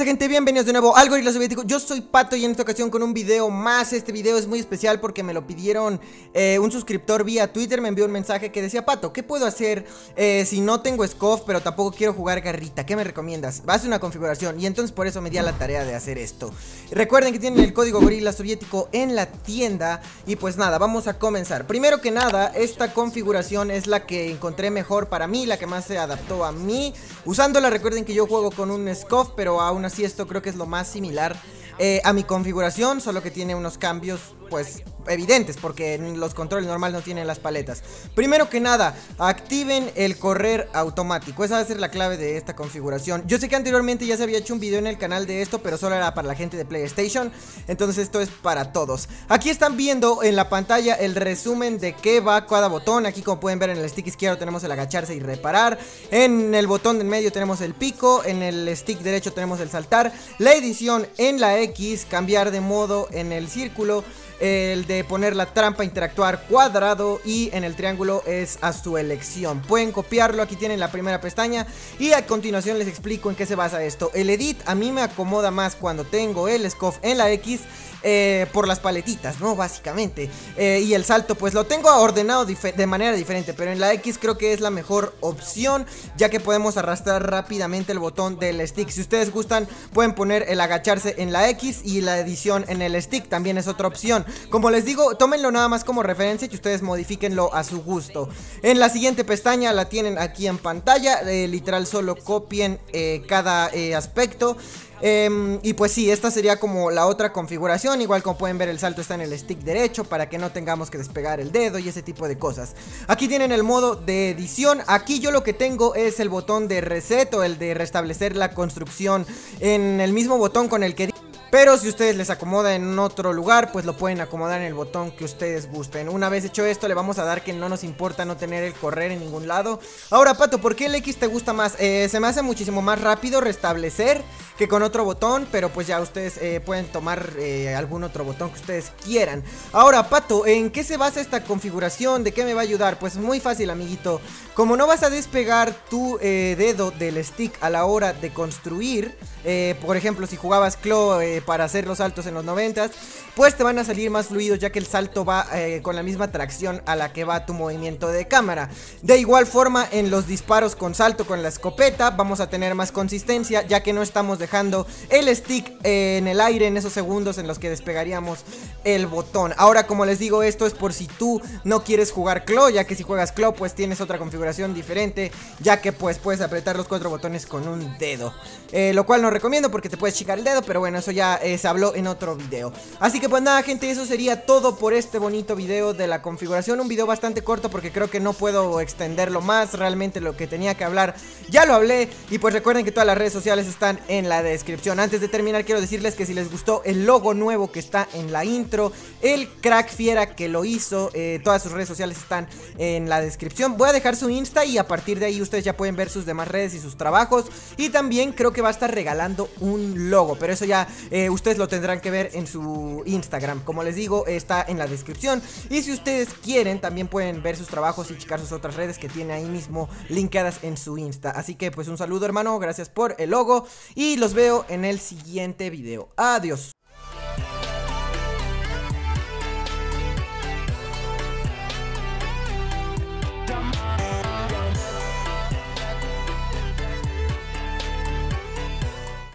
pasa gente? Bienvenidos de nuevo al Gorila Soviético Yo soy Pato y en esta ocasión con un video más Este video es muy especial porque me lo pidieron eh, un suscriptor vía Twitter Me envió un mensaje que decía Pato, ¿qué puedo hacer eh, si no tengo SCOF pero tampoco quiero jugar garrita? ¿Qué me recomiendas? Haz una configuración y entonces por eso me di a la tarea de hacer esto Recuerden que tienen el código Gorila Soviético en la tienda Y pues nada, vamos a comenzar Primero que nada, esta configuración es la que encontré mejor para mí La que más se adaptó a mí Usándola recuerden que yo juego con un SCOF pero aún así esto creo que es lo más similar eh, a mi configuración, solo que tiene unos cambios pues evidentes porque los controles normales no tienen las paletas. Primero que nada, activen el correr automático. Esa va a ser la clave de esta configuración. Yo sé que anteriormente ya se había hecho un video en el canal de esto, pero solo era para la gente de PlayStation. Entonces esto es para todos. Aquí están viendo en la pantalla el resumen de qué va cada botón. Aquí como pueden ver en el stick izquierdo tenemos el agacharse y reparar. En el botón del medio tenemos el pico. En el stick derecho tenemos el saltar. La edición en la X, cambiar de modo en el círculo el de poner la trampa, interactuar cuadrado y en el triángulo es a su elección. Pueden copiarlo, aquí tienen la primera pestaña y a continuación les explico en qué se basa esto. El edit a mí me acomoda más cuando tengo el scoff en la X eh, por las paletitas, ¿no? Básicamente. Eh, y el salto, pues lo tengo ordenado de manera diferente, pero en la X creo que es la mejor opción, ya que podemos arrastrar rápidamente el botón del stick. Si ustedes gustan, pueden poner el agacharse en la X y la edición en el stick, también es otra opción. Como les digo, tómenlo nada más como referencia y ustedes modifiquenlo a su gusto. En la siguiente pestaña la tienen aquí en pantalla, eh, literal solo copien cada aspecto. Em, y pues sí, esta sería como la otra configuración. Igual como pueden ver, el salto está en el stick derecho para que no tengamos que despegar el dedo y ese tipo de cosas. Aquí tienen el modo de edición. Aquí yo lo que tengo es el botón de reset o el de restablecer la construcción en el mismo botón con el que pero si ustedes les acomoda en otro lugar, pues lo pueden acomodar en el botón que ustedes gusten. Una vez hecho esto, le vamos a dar que no nos importa no tener el correr en ningún lado. Ahora, Pato, ¿por qué el X te gusta más? Eh, se me hace muchísimo más rápido restablecer que con otro botón, pero pues ya ustedes eh, pueden tomar eh, algún otro botón que ustedes quieran. Ahora, Pato, ¿en qué se basa esta configuración? ¿De qué me va a ayudar? Pues muy fácil, amiguito. Como no vas a despegar tu dedo del stick a la hora de construir, por ejemplo, si jugabas Claw para hacer los saltos en los 90 pues te van a salir más fluidos ya que el salto va eh, con la misma tracción a la que va tu movimiento de cámara. De igual forma en los disparos con salto con la escopeta vamos a tener más consistencia ya que no estamos dejando el stick eh, en el aire en esos segundos en los que despegaríamos el botón. Ahora como les digo esto es por si tú no quieres jugar claw ya que si juegas claw pues tienes otra configuración diferente ya que pues puedes apretar los cuatro botones con un dedo. Eh, lo cual no recomiendo porque te puedes chicar el dedo pero bueno eso ya se habló en otro video. Así que pues nada gente, eso sería todo por este bonito video de la configuración. Un video bastante corto porque creo que no puedo extenderlo más. Realmente lo que tenía que hablar ya lo hablé. Y pues recuerden que todas las redes sociales están en la descripción. Antes de terminar quiero decirles que si les gustó el logo nuevo que está en la intro El crack fiera que lo hizo eh, Todas sus redes sociales están en la descripción. Voy a dejar su Insta y a partir de ahí ustedes ya pueden ver sus demás redes y sus trabajos. Y también creo que va a estar regalando un logo Pero eso ya eh, ustedes lo tendrán que ver en su Instagram Instagram. Como les digo, está en la descripción. Y si ustedes quieren, también pueden ver sus trabajos y checar sus otras redes que tiene ahí mismo linkadas en su Insta. Así que pues un saludo hermano, gracias por el logo y los veo en el siguiente video. Adiós.